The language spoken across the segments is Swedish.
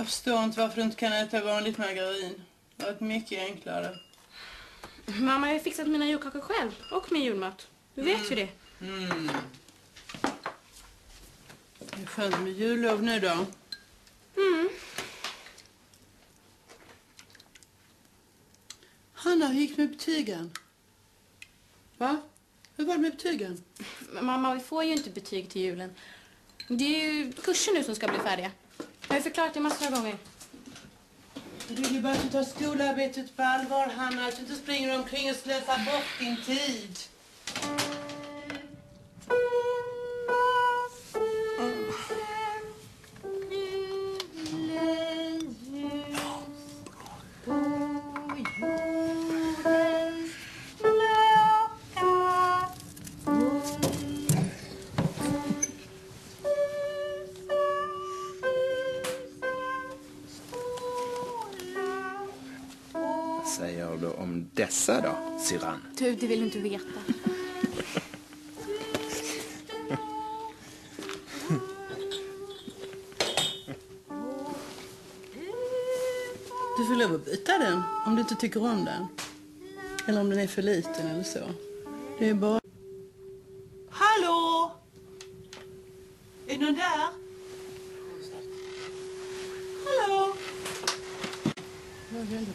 Jag förstår inte varför du inte kan äta vanligt margarin. Det varit mycket enklare. Mamma, jag har fixat mina julkakor själv. Och min julmat. Du vet ju det. Mm. Det är skönt med jullov nu då. Mm. Hanna, hur gick det med betygen? Va? Hur var det med betygen? Mamma, vi får ju inte betyg till julen. Det är ju kurser nu som ska bli färdiga. Jag har ju förklarat det massor av gånger. Du, vill ju bara att du tar skolarbetet på allvar, Hanna. Att du inte springer omkring och slösar bort din tid. Säger du om dessa då, syrran? Du, det vill du inte veta. Du får lov att byta den om du inte tycker om den. Eller om den är för liten eller så. Det är bara... Hallå! Är någon där? Hallå? Vad händer?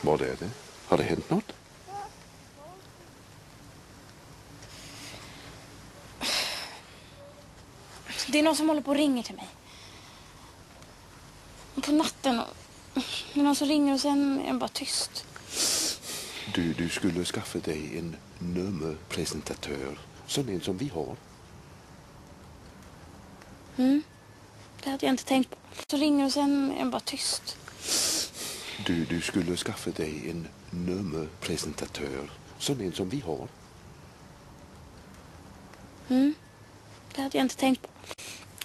Vad är det? Har det hänt något? Det är någon som håller på och ringer till mig. På natten. Det är någon som ringer och sen är den bara tyst. Du, du skulle skaffa dig en nummerpresentatör. Sån en som vi har. Mm. Det hade jag inte tänkt på. Så ringer och sen är den bara tyst. Du, du skulle skaffa dig en nummerpresentatör. Sån en som vi har. Mm. Det hade jag inte tänkt på.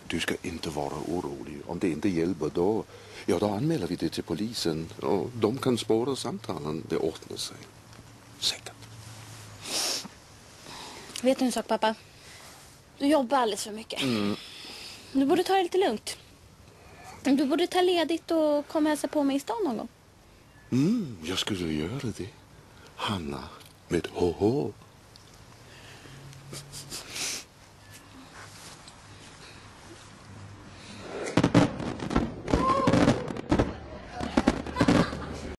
Du ska inte vara orolig. Om det inte hjälper då, ja, då anmäler vi det till polisen och de kan spåra samtalen. Det ordnar sig. Säkert. Vet du en sak pappa? Du jobbar alldeles för mycket. Du borde ta det lite lugnt. Du borde ta ledigt och komma och hälsa på mig i stan någon gång. Mm, jag skulle göra det. Hanna med HH.